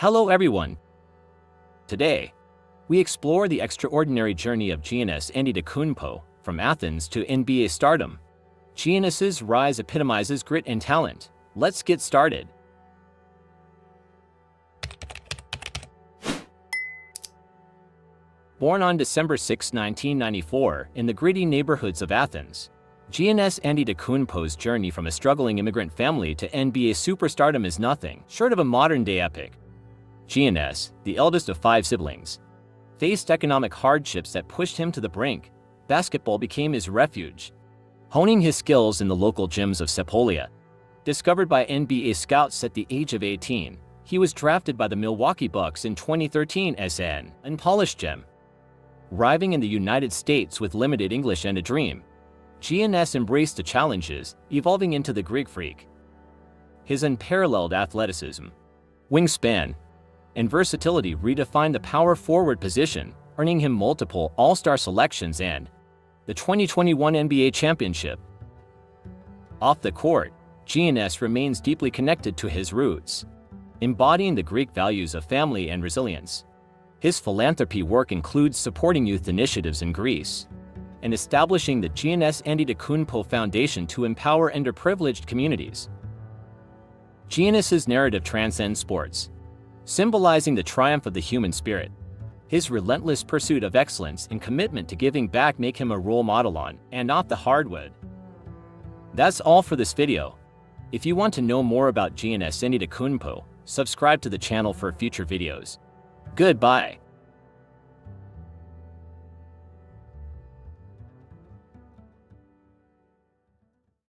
Hello everyone. Today, we explore the extraordinary journey of Giannis Antetokounmpo from Athens to NBA stardom. Giannis's rise epitomizes grit and talent. Let's get started. Born on December 6, 1994, in the gritty neighborhoods of Athens, Giannis Antetokounmpo's journey from a struggling immigrant family to NBA superstardom is nothing short of a modern-day epic. Giannis, the eldest of five siblings, faced economic hardships that pushed him to the brink. Basketball became his refuge. Honing his skills in the local gyms of Sepolia, discovered by NBA scouts at the age of 18, he was drafted by the Milwaukee Bucks in 2013 as an unpolished gem. Arriving in the United States with limited English and a dream, Giannis embraced the challenges, evolving into the Greek freak. His unparalleled athleticism, wingspan, and versatility redefined the power forward position, earning him multiple All-Star selections and the 2021 NBA Championship. Off the court, Giannis remains deeply connected to his roots, embodying the Greek values of family and resilience. His philanthropy work includes supporting youth initiatives in Greece and establishing the Giannis Antetokounmpo Foundation to empower underprivileged communities. Giannis's narrative transcends sports, symbolizing the triumph of the human spirit. His relentless pursuit of excellence and commitment to giving back make him a role model on and off the hardwood. That's all for this video. If you want to know more about Giannis Antetokounmpo, subscribe to the channel for future videos. Goodbye.